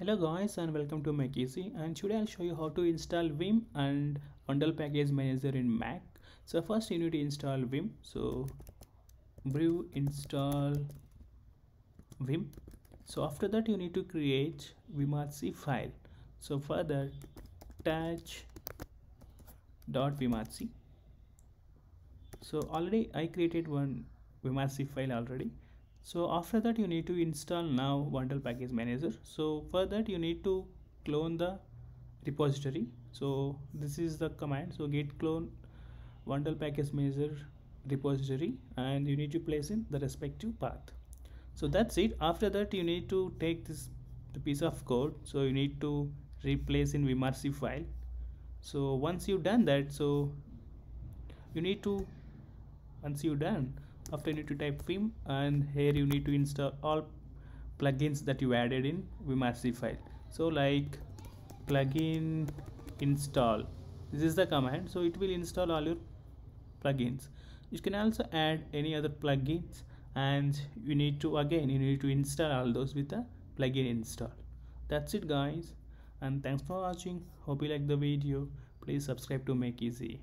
Hello guys and welcome to Mac Easy and today I'll show you how to install Vim and Vundle package manager in Mac. So first you need to install Vim. So brew install Vim. So after that you need to create vimrc file. So for that attach dot vimrc. So already I created one vimrc file already so after that you need to install now Vundle package manager. So for that you need to clone the repository. So this is the command. So git clone Vundle package manager repository and you need to place in the respective path. So that's it. After that you need to take this the piece of code. So you need to replace in vimrc file. So once you've done that so you need to once you're done after you need to type vim and here you need to install all plugins that you added in vimrc file. So like plugin install. This is the command. So it will install all your plugins. You can also add any other plugins and you need to again you need to install all those with the plugin install that's it guys. And thanks for watching. Hope you like the video. Please subscribe to make easy